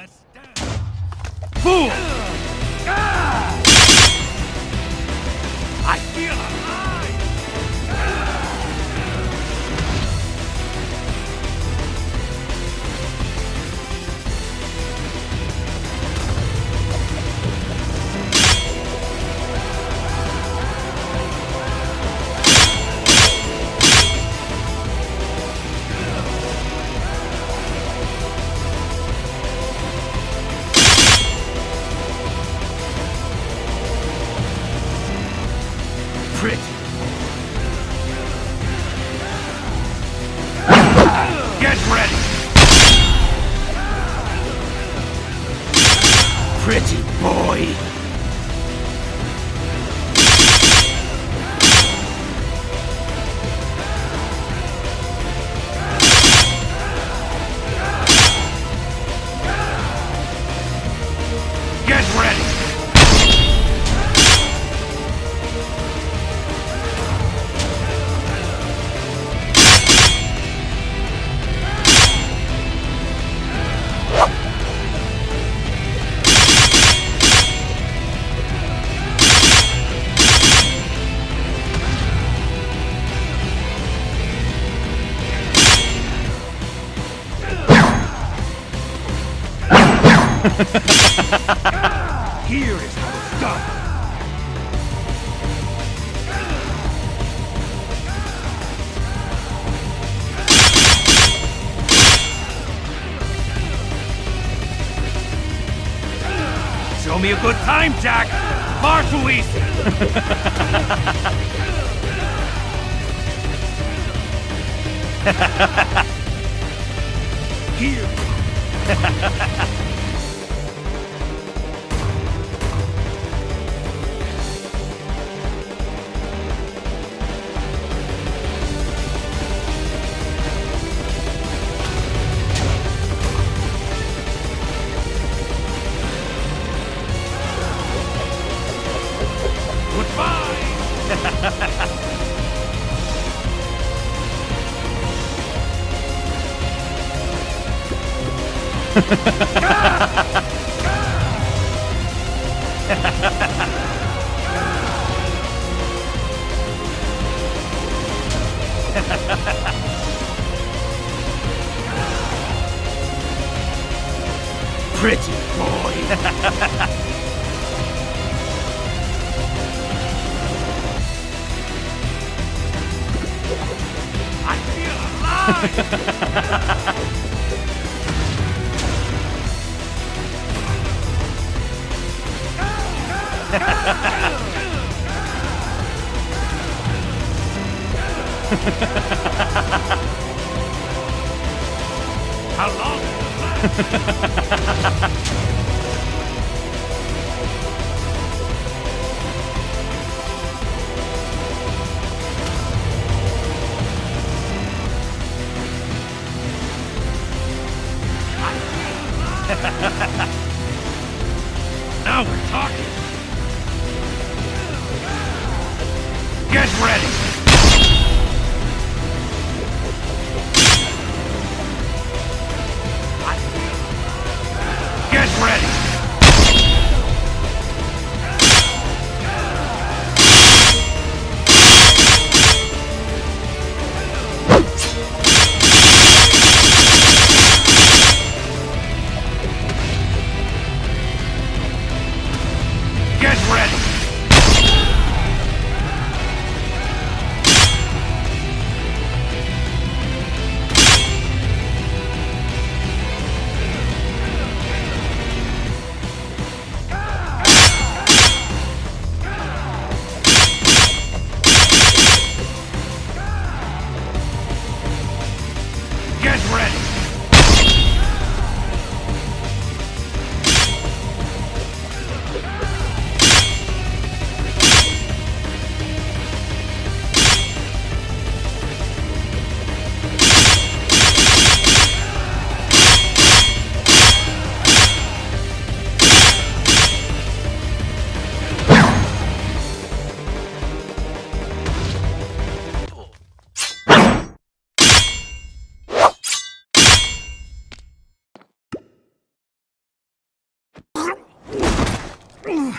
Let's dance. Fool! Pretty. Get ready! Pretty boy! Here is how it's done. Show me a good time, Jack. Far too easy. Here. Pretty boy! I feel alive! How long now we're talking. Get ready. Ready. Ugh.